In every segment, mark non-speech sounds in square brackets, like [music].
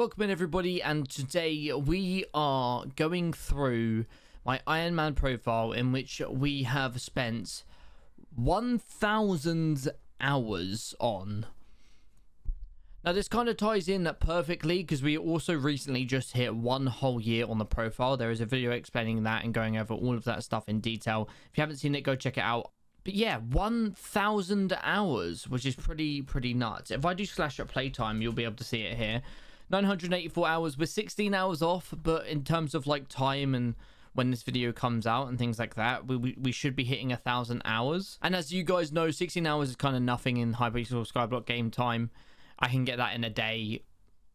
Welcome in everybody and today we are going through my Iron Man profile in which we have spent 1000 hours on. Now this kind of ties in perfectly because we also recently just hit one whole year on the profile. There is a video explaining that and going over all of that stuff in detail. If you haven't seen it, go check it out. But yeah, 1,000 hours, which is pretty, pretty nuts. If I do slash at playtime, you'll be able to see it here. 984 hours. We're 16 hours off, but in terms of like time and when this video comes out and things like that, we, we, we should be hitting a thousand hours. And as you guys know, 16 hours is kind of nothing in Hypixel Skyblock game time. I can get that in a day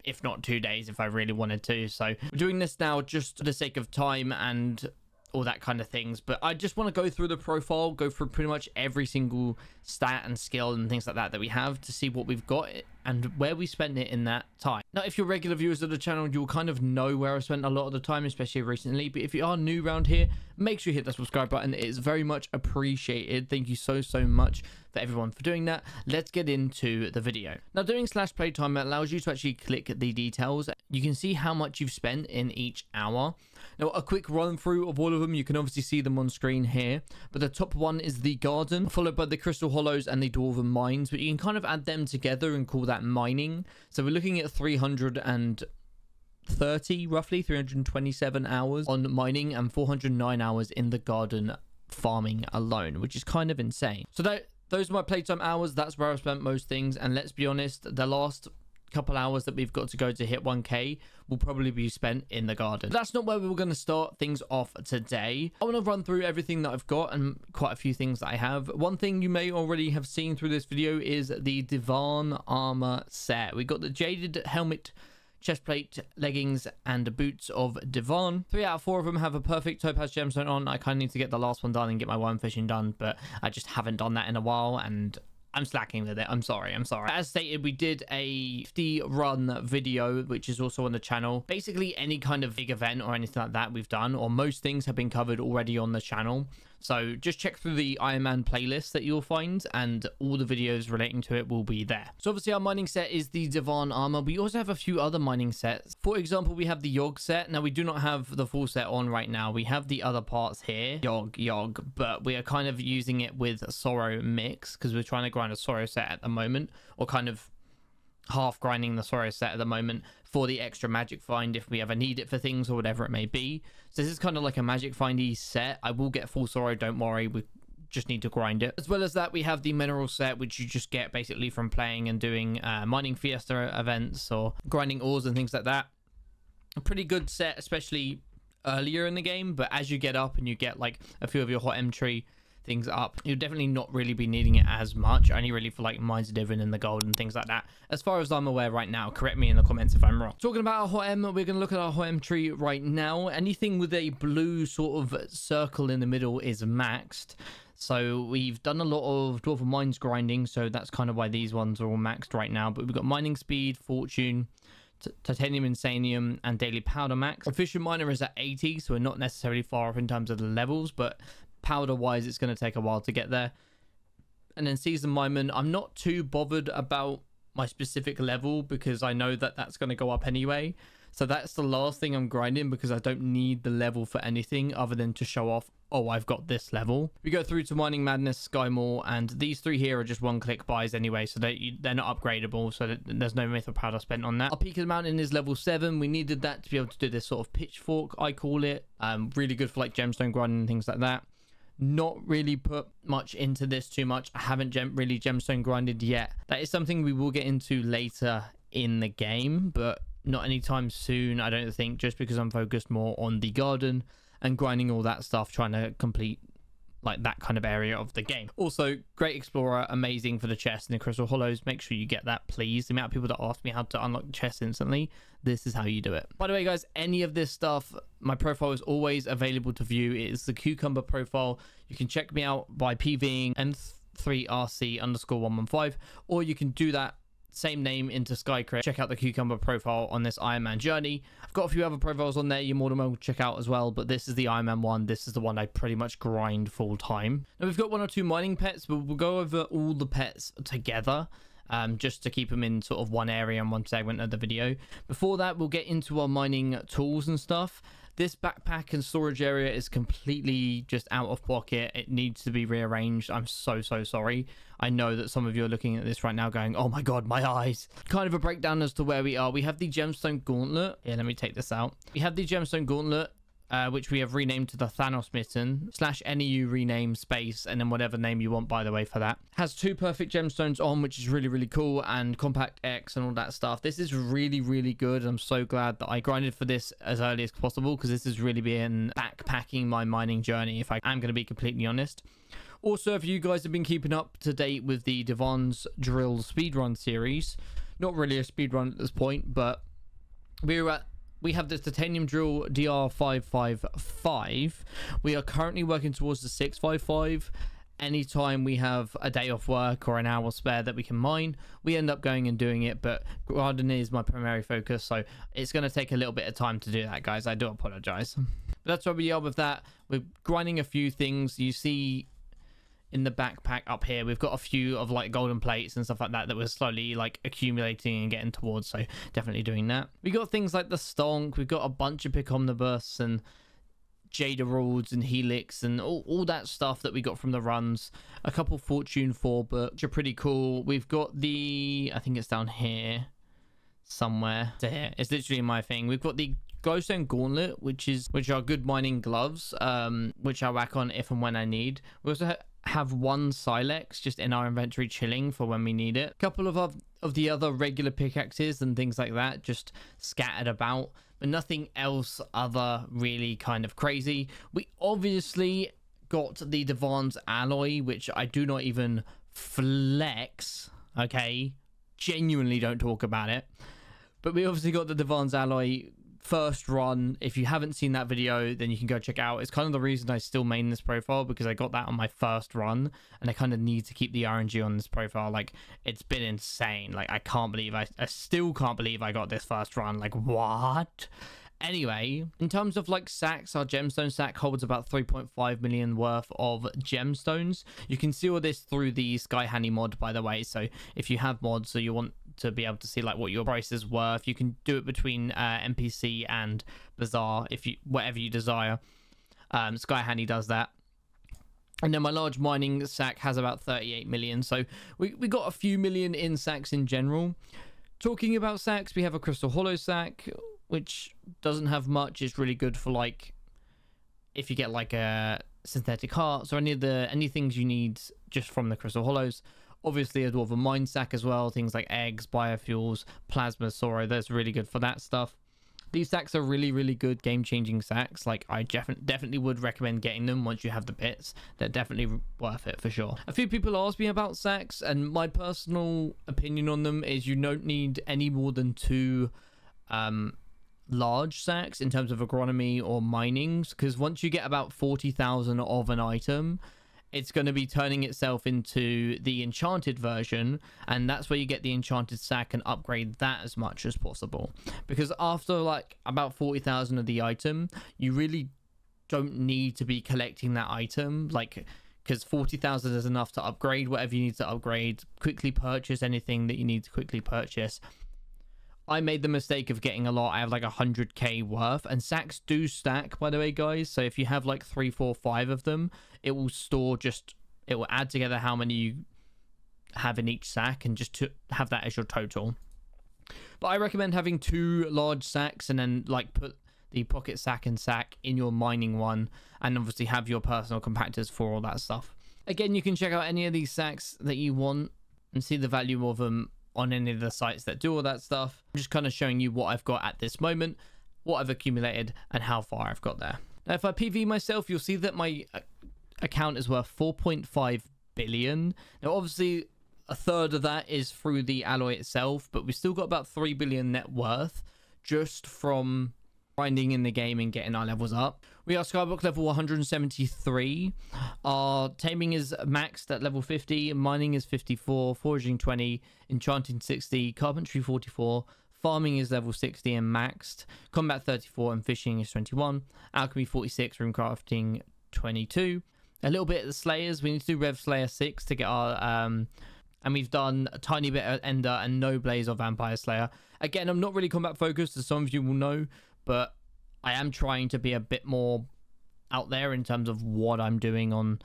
if not two days if I really wanted to. So we're doing this now just for the sake of time and all that kind of things. But I just want to go through the profile, go through pretty much every single stat and skill and things like that that we have to see what we've got and where we spent it in that time. Now, if you're regular viewers of the channel, you'll kind of know where I spent a lot of the time, especially recently. But if you are new around here, make sure you hit that subscribe button. It is very much appreciated. Thank you so, so much for everyone for doing that. Let's get into the video. Now, doing slash playtime allows you to actually click the details. You can see how much you've spent in each hour. Now, a quick run through of all of them. You can obviously see them on screen here. But the top one is the garden, followed by the crystal hollows and the dwarven mines. But you can kind of add them together and call that mining. So we're looking at 330, roughly 327 hours on mining and 409 hours in the garden farming alone, which is kind of insane. So that those are my playtime hours. That's where I spent most things. And let's be honest, the last couple hours that we've got to go to hit 1k will probably be spent in the garden. But that's not where we are going to start things off today. I want to run through everything that I've got and quite a few things that I have. One thing you may already have seen through this video is the Divan armor set. We got the jaded helmet chestplate, leggings, and boots of Divan. Three out of four of them have a perfect topaz gemstone on. I kind of need to get the last one done and get my worm fishing done, but I just haven't done that in a while, and I'm slacking with it. I'm sorry. I'm sorry. As stated, we did a 50 run video, which is also on the channel. Basically, any kind of big event or anything like that we've done, or most things have been covered already on the channel. So just check through the Iron Man playlist that you'll find and all the videos relating to it will be there. So obviously our mining set is the Divan armor. We also have a few other mining sets. For example, we have the Yogg set. Now we do not have the full set on right now. We have the other parts here, Yogg, Yogg, but we are kind of using it with Sorrow mix because we're trying to grind a Sorrow set at the moment or kind of half grinding the Sorrow set at the moment for the extra magic find if we ever need it for things or whatever it may be. So this is kind of like a magic findy set. I will get full Sorrow, don't worry. We just need to grind it. As well as that, we have the mineral set, which you just get basically from playing and doing uh, mining fiesta events or grinding ores and things like that. A pretty good set, especially earlier in the game, but as you get up and you get like a few of your hot M tree things up. You'll definitely not really be needing it as much, only really for like Mines of Divan and the gold and things like that. As far as I'm aware right now, correct me in the comments if I'm wrong. Talking about our Hot M, we're going to look at our Hot M tree right now. Anything with a blue sort of circle in the middle is maxed. So we've done a lot of Dwarven Mines grinding, so that's kind of why these ones are all maxed right now. But we've got Mining Speed, Fortune, titanium insanium and daily powder max efficient miner is at 80 so we're not necessarily far off in terms of the levels but powder wise, it's going to take a while to get there. And then season Mineman, I'm not too bothered about my specific level because I know that that's going to go up anyway. So that's the last thing I'm grinding because I don't need the level for anything other than to show off, oh, I've got this level. We go through to Mining Madness, Sky Mall, and these three here are just one-click buys anyway, so they, they're not upgradable, so there's no myth powder spent on that. Our Peak of the Mountain is level 7. We needed that to be able to do this sort of pitchfork, I call it. Um, really good for like gemstone grinding and things like that not really put much into this too much. I haven't gem really gemstone grinded yet. That is something we will get into later in the game, but not anytime soon, I don't think, just because I'm focused more on the garden and grinding all that stuff, trying to complete like that kind of area of the game. Also, Great Explorer, amazing for the chest and the Crystal Hollows. Make sure you get that, please. The amount of people that ask me how to unlock the chest instantly, this is how you do it. By the way, guys, any of this stuff, my profile is always available to view. It is the Cucumber profile. You can check me out by PVing M3RC underscore 115, or you can do that same name into Skycrypt. Check out the Cucumber profile on this Iron Man journey. I've got a few other profiles on there you're more than welcome to check out as well, but this is the Iron Man one. This is the one I pretty much grind full time. Now we've got one or two mining pets, but we'll go over all the pets together um, just to keep them in sort of one area and one segment of the video. Before that, we'll get into our mining tools and stuff. This backpack and storage area is completely just out of pocket. It needs to be rearranged. I'm so, so sorry. I know that some of you are looking at this right now going, oh my god, my eyes. Kind of a breakdown as to where we are. We have the gemstone gauntlet. Here, let me take this out. We have the gemstone gauntlet uh, which we have renamed to the Thanos Mitten, slash NEU rename space, and then whatever name you want, by the way, for that. Has two perfect gemstones on, which is really, really cool, and Compact X and all that stuff. This is really, really good. I'm so glad that I grinded for this as early as possible, because this has really been backpacking my mining journey, if I am going to be completely honest. Also, if you guys have been keeping up to date with the Divan's Drill speedrun series, not really a speedrun at this point, but we were at we have this titanium drill DR555. We are currently working towards the 655. Anytime we have a day off work or an hour spare that we can mine, we end up going and doing it. But gardening is my primary focus, so it's going to take a little bit of time to do that, guys. I do apologize. But that's where we are with that. We're grinding a few things. You see in the backpack up here. We've got a few of like golden plates and stuff like that that we're slowly like accumulating and getting towards so definitely doing that. We got things like the stonk. We've got a bunch of Pickonimbus and Jaderalds and helix and all, all that stuff that we got from the runs. A couple fortune 4 books which are pretty cool. We've got the i think it's down here somewhere. To here it's literally my thing. We've got the ghost glowstone gauntlet which is which are good mining gloves um which i whack on if and when i need. We also have one Silex just in our inventory chilling for when we need it. A couple of, of the other regular pickaxes and things like that just scattered about, but nothing else other really kind of crazy. We obviously got the Divan's alloy, which I do not even flex, okay? Genuinely don't talk about it. But we obviously got the Divan's alloy first run. If you haven't seen that video, then you can go check out. It's kind of the reason I still main this profile because I got that on my first run and I kind of need to keep the RNG on this profile. Like it's been insane. Like I can't believe I, I still can't believe I got this first run. Like what? Anyway, in terms of like sacks, our gemstone sack holds about 3.5 million worth of gemstones. You can see all this through the SkyHanni mod, by the way. So if you have mods, so you want to be able to see like what your prices is worth. You can do it between uh, NPC and Bazaar if you whatever you desire. Um, SkyHanni does that. And then my large mining sack has about 38 million. So we, we got a few million in sacks in general. Talking about sacks, we have a crystal hollow sack, which doesn't have much. It's really good for like if you get like a synthetic hearts or any of the any things you need just from the crystal hollows. Obviously, a Dwarven Mine Sack as well. Things like eggs, biofuels, plasma sorrow. That's really good for that stuff. These sacks are really, really good game-changing sacks. Like, I def- definitely would recommend getting them once you have the bits. They're definitely worth it for sure. A few people ask me about sacks, and my personal opinion on them is you don't need any more than two um, large sacks in terms of agronomy or minings, because once you get about 40,000 of an item, it's going to be turning itself into the enchanted version and that's where you get the enchanted sack and upgrade that as much as possible. Because after like about 40,000 of the item you really don't need to be collecting that item like because 40,000 is enough to upgrade whatever you need to upgrade quickly purchase anything that you need to quickly purchase I made the mistake of getting a lot. I have like 100k worth, and sacks do stack, by the way, guys. So if you have like three, four, five of them, it will store just, it will add together how many you have in each sack and just to have that as your total. But I recommend having two large sacks and then like put the pocket sack and sack in your mining one and obviously have your personal compactors for all that stuff. Again, you can check out any of these sacks that you want and see the value of them on any of the sites that do all that stuff. I'm just kind of showing you what I've got at this moment, what I've accumulated, and how far I've got there. Now, if I PV myself, you'll see that my uh, account is worth 4.5 billion. Now, obviously, a third of that is through the alloy itself, but we've still got about 3 billion net worth just from grinding in the game and getting our levels up. We are SkyBlock level 173. Our taming is maxed at level 50. Mining is 54. Foraging 20. Enchanting 60. Carpentry 44. Farming is level 60 and maxed. Combat 34 and fishing is 21. Alchemy 46. Runecrafting 22. A little bit of the Slayers. We need to do Rev Slayer 6 to get our um, and we've done a tiny bit of Ender and no Blaze or Vampire Slayer. Again, I'm not really combat focused, as some of you will know, but I am trying to be a bit more out there in terms of what I'm doing on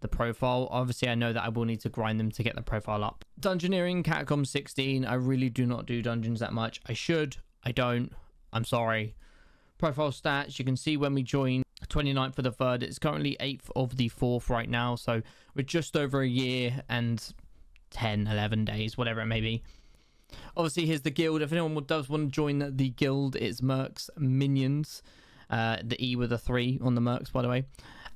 the profile. Obviously, I know that I will need to grind them to get the profile up. Dungeoneering, Catacomb 16. I really do not do dungeons that much. I should. I don't. I'm sorry. Profile stats. You can see when we join 29th for the third. It's currently 8th of the 4th right now. So we're just over a year and 10, 11 days, whatever it may be. Obviously, here's the guild. If anyone does want to join the guild, it's Mercs Minions. Uh, the E with a 3 on the Mercs, by the way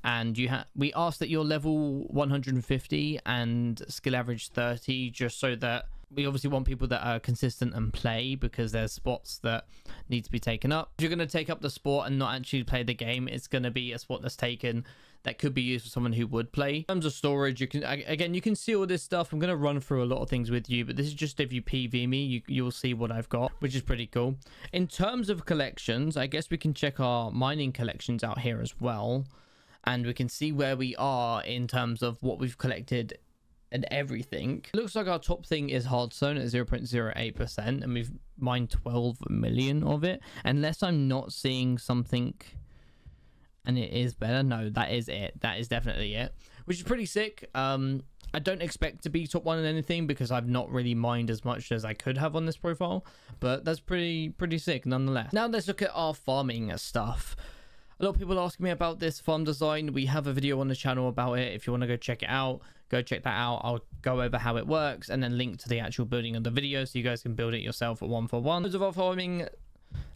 and you have we ask that you're level 150 and skill average 30 just so that we obviously want people that are consistent and play because there's spots that need to be taken up if you're going to take up the sport and not actually play the game it's going to be a spot that's taken that could be used for someone who would play in terms of storage you can again you can see all this stuff i'm going to run through a lot of things with you but this is just if you pv me you, you'll see what i've got which is pretty cool in terms of collections i guess we can check our mining collections out here as well and we can see where we are in terms of what we've collected and everything. It looks like our top thing is Hardstone at 0.08% and we've mined 12 million of it. Unless I'm not seeing something and it is better. No, that is it. That is definitely it, which is pretty sick. Um, I don't expect to be top one in anything because I've not really mined as much as I could have on this profile, but that's pretty pretty sick nonetheless. Now let's look at our farming stuff. A lot of people ask me about this farm design. We have a video on the channel about it. If you want to go check it out, go check that out. I'll go over how it works and then link to the actual building of the video so you guys can build it yourself at one for one. Terms of our farming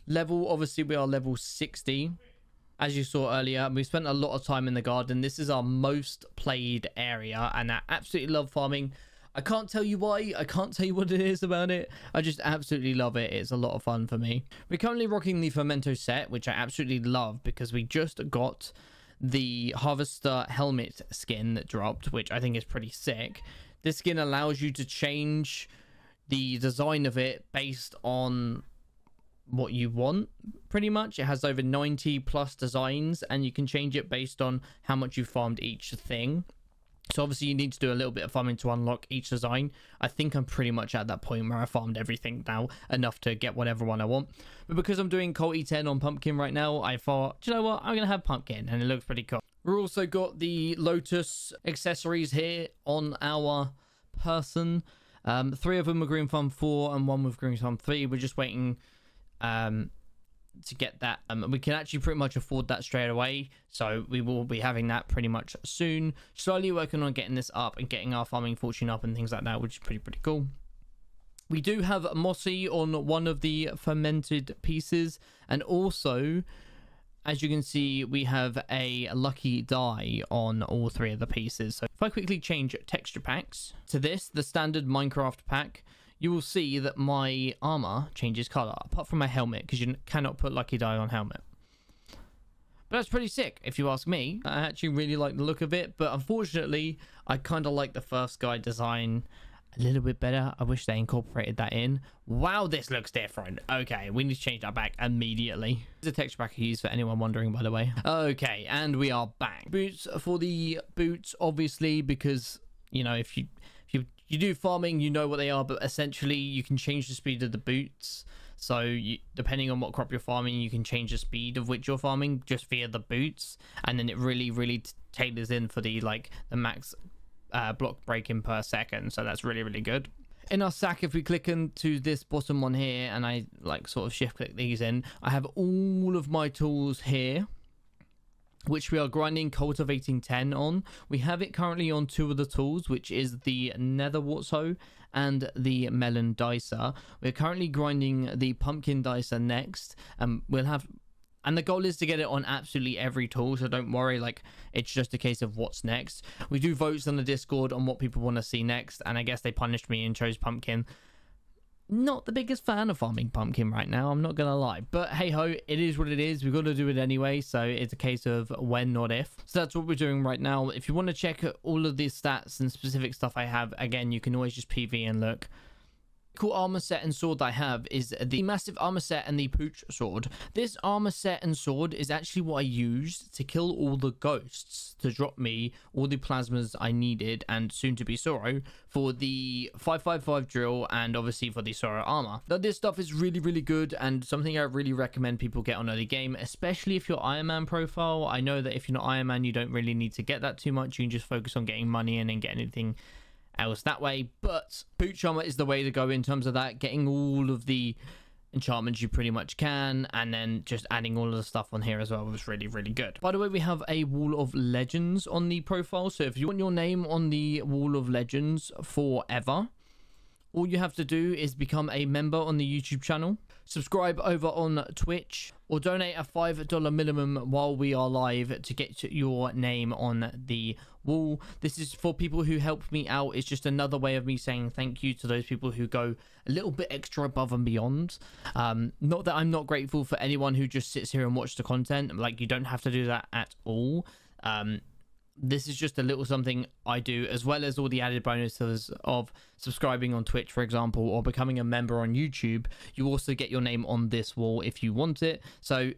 level, obviously we are level 60. As you saw earlier, we spent a lot of time in the garden. This is our most played area and I absolutely love farming. I can't tell you why. I can't tell you what it is about it. I just absolutely love it. It's a lot of fun for me. We're currently rocking the Fermento set, which I absolutely love because we just got the Harvester helmet skin that dropped, which I think is pretty sick. This skin allows you to change the design of it based on what you want pretty much it has over 90 plus designs and you can change it based on how much you farmed each thing so obviously you need to do a little bit of farming to unlock each design. I think I'm pretty much at that point where I farmed everything now enough to get whatever one I want. But because I'm doing Colt E10 on Pumpkin right now, I thought, you know what, I'm going to have Pumpkin and it looks pretty cool. We've also got the Lotus accessories here on our person. Um, three of them are Green Farm 4 and one with Green Farm 3. We're just waiting um, to get that. Um, we can actually pretty much afford that straight away. So we will be having that pretty much soon. Slowly working on getting this up and getting our farming fortune up and things like that, which is pretty, pretty cool. We do have Mossy on one of the Fermento pieces. And also, as you can see, we have a lucky die on all three of the pieces. So if I quickly change texture packs to this, the standard Minecraft pack, you will see that my armor changes color, apart from my helmet, because you cannot put Lucky Die on helmet. But that's pretty sick, if you ask me. I actually really like the look of it, but unfortunately, I kind of like the first guy design a little bit better. I wish they incorporated that in. Wow, this looks different. Okay, we need to change that back immediately. There's a texture pack I use for anyone wondering, by the way. Okay, and we are back. Boots for the boots, obviously, because, you know, if you you do farming, you know what they are, but essentially you can change the speed of the boots. So you, depending on what crop you're farming, you can change the speed of which you're farming just via the boots, and then it really, really tailors in for the like the max uh, block breaking per second. So that's really, really good. In our sack, if we click into this bottom one here, and I like sort of shift click these in, I have all of my tools here which we are grinding cultivating 10 on. We have it currently on two of the tools, which is the nether wart hoe and the melon dicer. We're currently grinding the pumpkin dicer next, and we'll have and the goal is to get it on absolutely every tool so don't worry like it's just a case of what's next we do votes on the discord on what people want to see next and i guess they punished me and chose pumpkin not the biggest fan of farming pumpkin right now, I'm not gonna lie. But hey ho, it is what it is. We've got to do it anyway, so it's a case of when, not if. So that's what we're doing right now. If you want to check all of these stats and specific stuff I have, again, you can always just PV and look. Cool armor set and sword I have is the Mastiff armor set and the pooch sword. This armor set and sword is actually what I used to kill all the ghosts to drop me all the plasmas I needed and soon to be Sorrow for the 555 drill and obviously for the Sorrow armor. Now this stuff is really really good and something I really recommend people get on early game especially if you're Iron Man profile. I know that if you're not Iron Man you don't really need to get that too much. You can just focus on getting money in and getting anything else that way. But Pooch Armor is the way to go in terms of that, getting all of the enchantments you pretty much can, and then just adding all of the stuff on here as well was really, really good. By the way, we have a Wall of Legends on the profile. So if you want your name on the Wall of Legends forever, all you have to do is become a member on the YouTube channel, subscribe over on Twitch, or donate a $5 minimum while we are live to get your name on the wall. This is for people who help me out. It's just another way of me saying thank you to those people who go a little bit extra above and beyond. Um, not that I'm not grateful for anyone who just sits here and watches the content. Like, you don't have to do that at all. Um, this is just a little something I do, as well as all the added bonuses of subscribing on Twitch, for example, or becoming a member on YouTube. You also get your name on this wall if you want it. So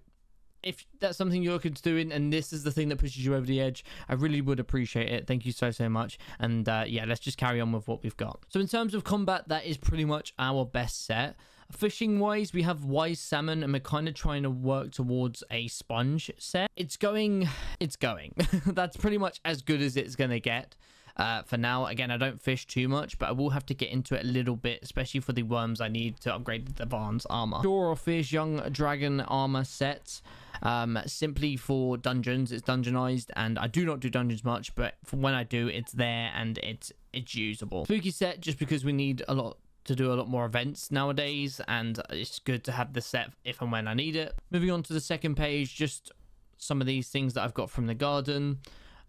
if that's something you're looking to do and this is the thing that pushes you over the edge i really would appreciate it thank you so so much and uh, yeah let's just carry on with what we've got so in terms of combat that is pretty much our best set Fishing wise, we have Wise Salmon and we're kind of trying to work towards a sponge set. It's going, it's going. [laughs] That's pretty much as good as it's going to get. Uh, for now, again, I don't fish too much, but I will have to get into it a little bit, especially for the worms I need to upgrade the Vance armor. Fish Young Dragon armor set um, simply for dungeons. It's dungeonized, and I do not do dungeons much, but when I do, it's there and it's it's usable. Spooky set just because we need a lot to do a lot more events nowadays and it's good to have the set if and when I need it. Moving on to the second page, just some of these things that I've got from the garden.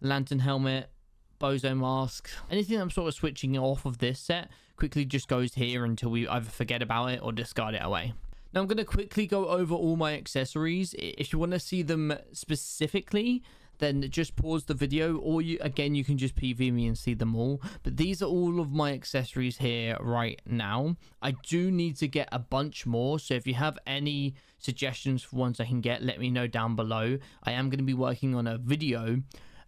Lantern helmet, bozo mask. Anything I'm sort of switching off of this set quickly just goes here until we either forget about it or discard it away. Now I'm going to quickly go over all my accessories. If you want to see them specifically, then just pause the video or you again you can just pv me and see them all. But these are all of my accessories here right now. I do need to get a bunch more so if you have any suggestions for ones i can get let me know down below. I am going to be working on a video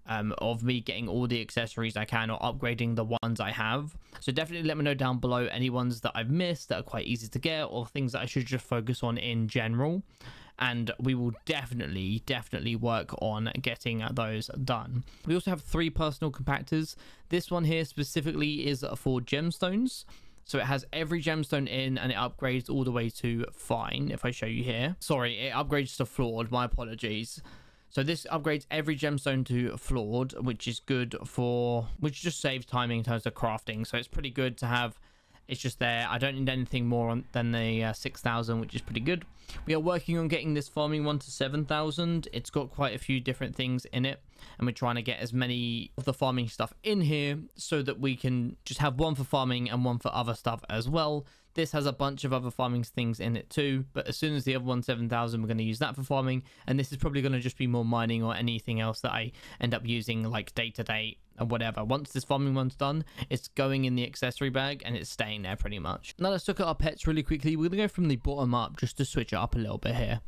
um, of me getting all the accessories I can or upgrading the ones I have. So definitely let me know down below any ones that I've missed that are quite easy to get or things that I should just focus on in general and we will definitely, definitely work on getting those done. We also have three personal compactors. This one here specifically is for gemstones. So it has every gemstone in and it upgrades all the way to fine, if I show you here. Sorry, it upgrades to flawed, my apologies. So this upgrades every gemstone to flawed, which is good for, which just saves time in terms of crafting. So it's pretty good to have it's just there. I don't need anything more on, than the uh, 6,000, which is pretty good. We are working on getting this farming one to 7,000. It's got quite a few different things in it. And we're trying to get as many of the farming stuff in here so that we can just have one for farming and one for other stuff as well. This has a bunch of other farming things in it too, but as soon as the other one 7,000, we're going to use that for farming, and this is probably going to just be more mining or anything else that I end up using like day to day and whatever. Once this farming one's done, it's going in the accessory bag and it's staying there pretty much. Now let's look at our pets really quickly. We're going to go from the bottom up just to switch it up a little bit here.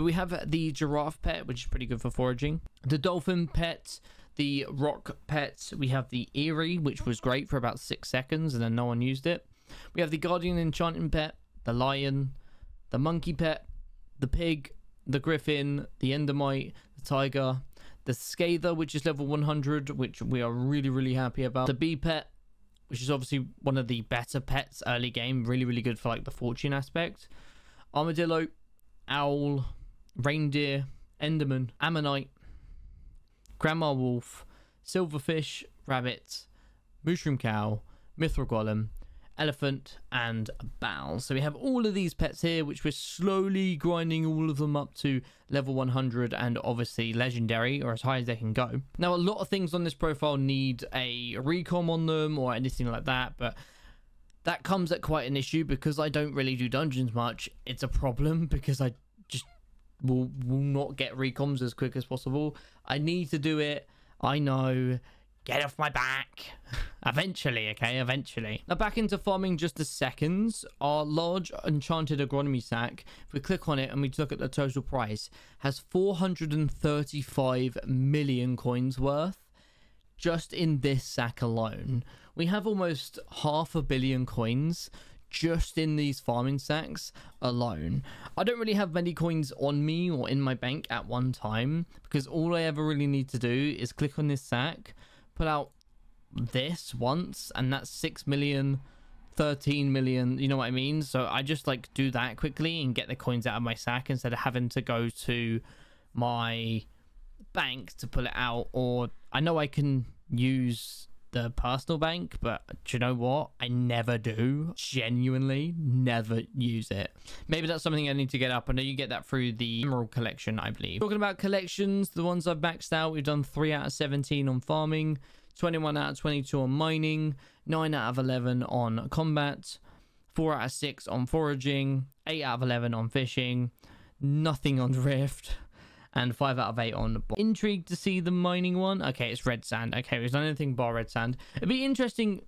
We have the giraffe pet, which is pretty good for foraging. The dolphin pet, the rock pet. We have the eerie, which was great for about six seconds and then no one used it. We have the Guardian Enchanting Pet, the Lion, the Monkey Pet, the Pig, the Griffin, the Endermite, the Tiger, the Scather, which is level 100, which we are really, really happy about. The Bee Pet, which is obviously one of the better pets early game. Really, really good for like the fortune aspect. Armadillo, Owl, Reindeer, Enderman, Ammonite, Grandma Wolf, Silverfish, Rabbit, Mushroom Cow, Mithril Golem, elephant, and Bal. So we have all of these pets here, which we're slowly grinding all of them up to level 100 and obviously legendary, or as high as they can go. Now, a lot of things on this profile need a recom on them or anything like that, but that comes at quite an issue because I don't really do dungeons much. It's a problem [laughs] because I will, will not get recoms as quick as possible. I need to do it. I know Get off my back. [laughs] eventually, okay? Eventually. Now, back into farming just a second. Our large enchanted agronomy sack, if we click on it and we look at the total price, has 435 million coins worth just in this sack alone. We have almost half a billion coins just in these farming sacks alone. I don't really have many coins on me or in my bank at one time because all I ever really need to do is click on this sack, put out this once, and that's 6 million. 13 million you know what i mean so i just like do that quickly and get the coins out of my sack instead of having to go to my bank to pull it out or i know i can use the personal bank, but do you know what? I never do. Genuinely, never use it. Maybe that's something I need to get up. I know you get that through the Emerald collection, I believe. Talking about collections, the ones I've maxed out, we've done 3 out of 17 on farming, 21 out of 22 on mining, 9 out of 11 on combat, 4 out of 6 on foraging, 8 out of 11 on fishing, nothing on [laughs] rift and 5 out of 8 on Intrigued to see the mining one. Okay, it's red sand. Okay, we've done anything bar red sand. It'd be interesting.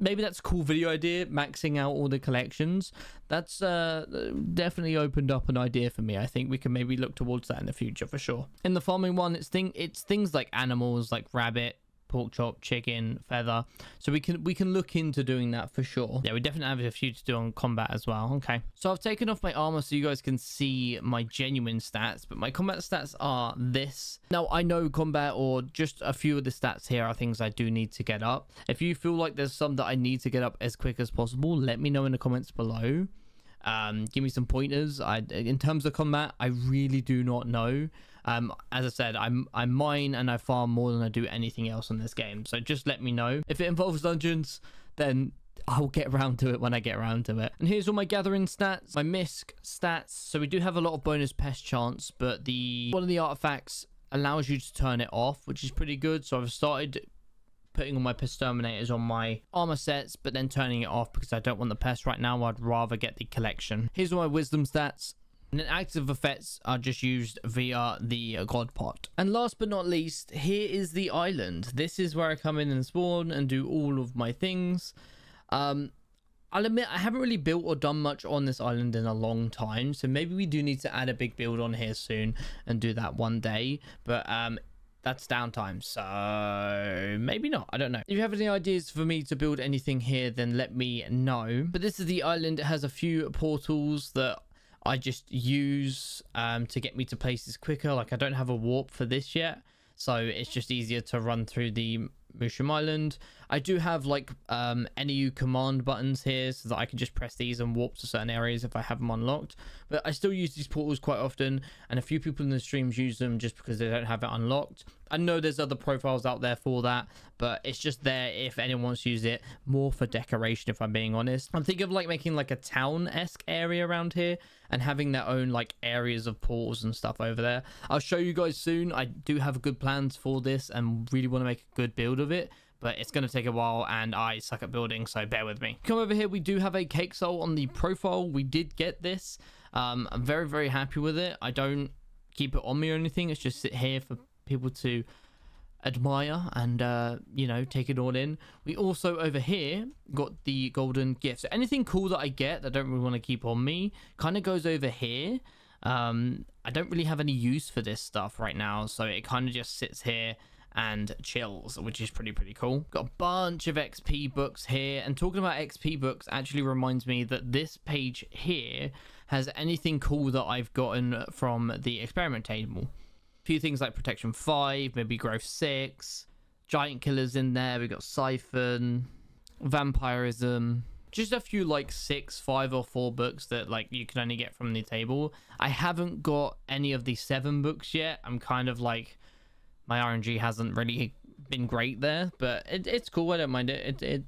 Maybe that's a cool video idea, maxing out all the collections. That's uh, definitely opened up an idea for me. I think we can maybe look towards that in the future for sure. In the farming one, it's thing it's things like animals, like rabbit, pork chop, chicken, feather. So we can we can look into doing that for sure. Yeah, we definitely have a few to do on combat as well. Okay. So I've taken off my armor so you guys can see my genuine stats, but my combat stats are this. Now I know combat or just a few of the stats here are things I do need to get up. If you feel like there's some that I need to get up as quick as possible, let me know in the comments below. Um, give me some pointers. I, in terms of combat, I really do not know. Um, as I said, I'm I mine and I farm more than I do anything else in this game. So just let me know if it involves dungeons. Then I'll get around to it when I get around to it. And here's all my gathering stats, my misc stats. So we do have a lot of bonus pest chance, but the one of the artifacts allows you to turn it off, which is pretty good. So I've started putting all my pest terminators on my armor sets, but then turning it off because I don't want the pest right now. I'd rather get the collection. Here's all my wisdom stats. And then active effects are just used via the god pot. And last but not least, here is the island. This is where I come in and spawn and do all of my things. Um, I'll admit I haven't really built or done much on this island in a long time, so maybe we do need to add a big build on here soon and do that one day. But um, that's downtime, so maybe not. I don't know. If you have any ideas for me to build anything here, then let me know. But this is the island. It has a few portals that I just use um, to get me to places quicker. Like I don't have a warp for this yet, so it's just easier to run through the Mushroom Island. I do have like um, command buttons here so that I can just press these and warp to certain areas if I have them unlocked. But I still use these portals quite often and a few people in the streams use them just because they don't have it unlocked. I know there's other profiles out there for that, but it's just there if anyone wants to use it more for decoration if I'm being honest. I'm thinking of like making like a town-esque area around here and having their own like areas of portals and stuff over there. I'll show you guys soon. I do have good plans for this and really want to make a good build of it but it's going to take a while and I suck at building, so bear with me. Come over here, we do have a cake soul on the profile. We did get this. Um, I'm very, very happy with it. I don't keep it on me or anything. It's just sit here for people to admire and uh you know take it all in we also over here got the golden gift so anything cool that i get that i don't really want to keep on me kind of goes over here um i don't really have any use for this stuff right now so it kind of just sits here and chills, which is pretty, pretty cool. Got a bunch of XP books here. And talking about XP books actually reminds me that this page here has anything cool that I've gotten from the experiment table. A few things like Protection 5, maybe Growth 6, Giant Killers in there. We got Siphon, Vampirism, just a few like six, five, or four books that like you can only get from the table. I haven't got any of the seven books yet. I'm kind of like my RNG hasn't really been great there, but it, it's cool. I don't mind it. It it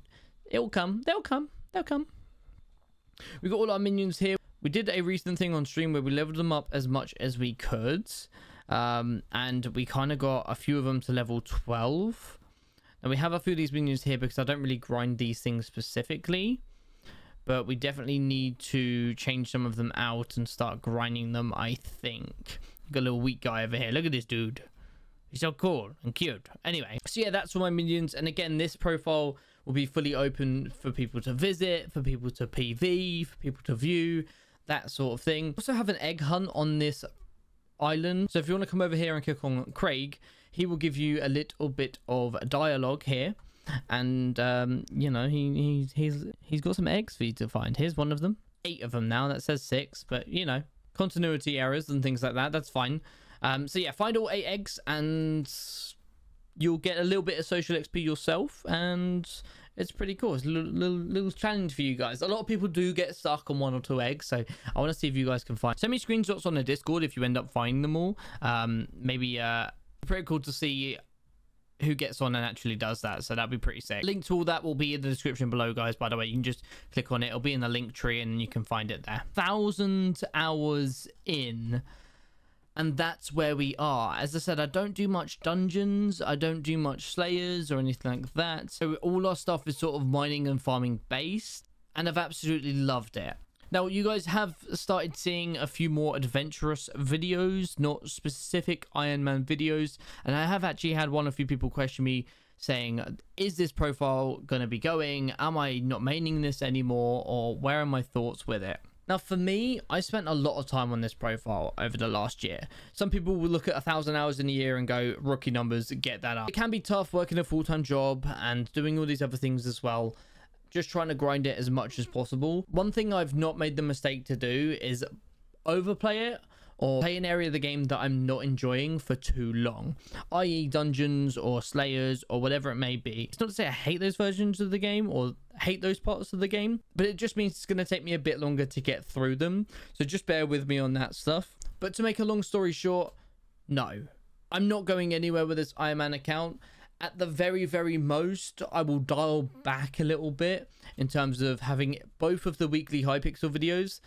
it'll come. They'll come. They'll come. We got all our minions here. We did a recent thing on stream where we leveled them up as much as we could, um, and we kind of got a few of them to level 12. Now we have a few of these minions here because I don't really grind these things specifically, but we definitely need to change some of them out and start grinding them. I think. Got a little weak guy over here. Look at this dude. He's so cool and cute. Anyway, so yeah, that's for my minions. And again, this profile will be fully open for people to visit, for people to PV, for people to view, that sort of thing. Also have an egg hunt on this island. So if you want to come over here and click on Craig, he will give you a little bit of dialogue here. And, um, you know, he, he, he's, he's got some eggs for you to find. Here's one of them. Eight of them now. That says six, but, you know, continuity errors and things like that. That's fine. Um, so yeah, find all eight eggs and you'll get a little bit of social XP yourself and it's pretty cool. It's a little, little, little, challenge for you guys. A lot of people do get stuck on one or two eggs, so I want to see if you guys can find. Send me screenshots on the Discord if you end up finding them all. Um, maybe uh, pretty cool to see who gets on and actually does that so that'd be pretty sick link to all that will be in the description below guys by the way you can just click on it it'll be in the link tree and you can find it there thousand hours in and that's where we are. As I said, I don't do much dungeons, I don't do much slayers or anything like that. So all our stuff is sort of mining and farming based, and I've absolutely loved it. Now, you guys have started seeing a few more adventurous videos, not specific Iron Man videos, and I have actually had one or few people question me saying, is this profile going to be going? Am I not maining this anymore? Or where are my thoughts with it? Now, for me, I spent a lot of time on this profile over the last year. Some people will look at a thousand hours in a year and go, rookie numbers, get that up. It can be tough working a full-time job and doing all these other things as well. Just trying to grind it as much as possible. One thing I've not made the mistake to do is overplay it or play an area of the game that I'm not enjoying for too long, i.e. dungeons or slayers or whatever it may be. It's not to say I hate those versions of the game or hate those parts of the game, but it just means it's going to take me a bit longer to get through them. So just bear with me on that stuff. But to make a long story short, no. I'm not going anywhere with this Iron Man account at the very very most i will dial back a little bit in terms of having both of the weekly hypixel videos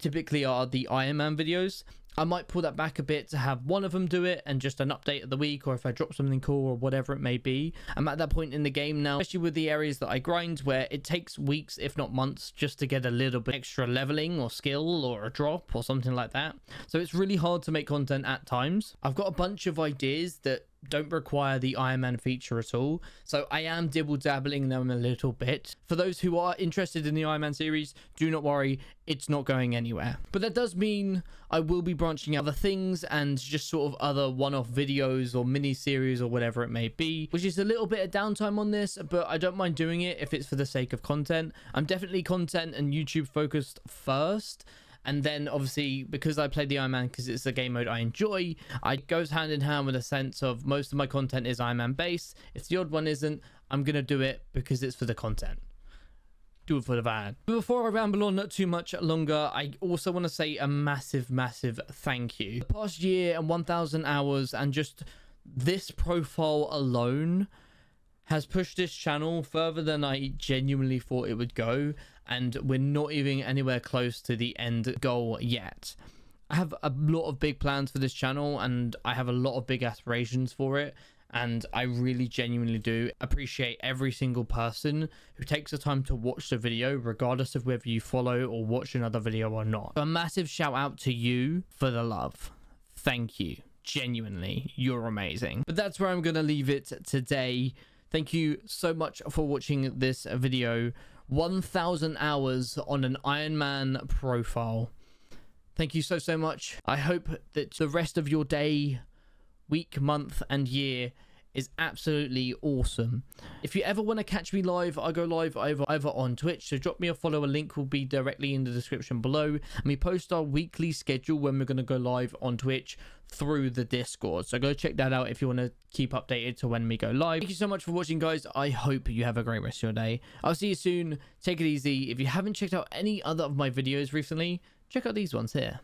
typically are the iron man videos I might pull that back a bit to have one of them do it and just an update of the week or if I drop something cool or whatever it may be. I'm at that point in the game now, especially with the areas that I grind where it takes weeks, if not months, just to get a little bit extra leveling or skill or a drop or something like that. So it's really hard to make content at times. I've got a bunch of ideas that don't require the Iron Man feature at all. So I am dibble dabbling them a little bit. For those who are interested in the Iron Man series, do not worry, it's not going anywhere. But that does mean I will be branching out other things and just sort of other one-off videos or mini series or whatever it may be, which is a little bit of downtime on this, but I don't mind doing it if it's for the sake of content. I'm definitely content and YouTube focused first and then obviously because I play the Iron Man because it's a game mode I enjoy, it goes hand in hand with a sense of most of my content is Iron Man based. If the odd one isn't, I'm gonna do it because it's for the content. Do it for the van. Before I ramble on not too much longer, I also want to say a massive, massive thank you. The past year and 1,000 hours and just this profile alone has pushed this channel further than I genuinely thought it would go and we're not even anywhere close to the end goal yet. I have a lot of big plans for this channel and I have a lot of big aspirations for it and I really genuinely do appreciate every single person who takes the time to watch the video regardless of whether you follow or watch another video or not. A massive shout out to you for the love. Thank you. Genuinely, you're amazing. But that's where I'm going to leave it today. Thank you so much for watching this video. 1,000 hours on an Iron Man profile. Thank you so, so much. I hope that the rest of your day, week, month, and year is absolutely awesome. If you ever want to catch me live, I go live over, over on Twitch. So drop me a follow. A link will be directly in the description below. And we post our weekly schedule when we're going to go live on Twitch through the Discord. So go check that out if you want to keep updated to when we go live. Thank you so much for watching, guys. I hope you have a great rest of your day. I'll see you soon. Take it easy. If you haven't checked out any other of my videos recently, check out these ones here.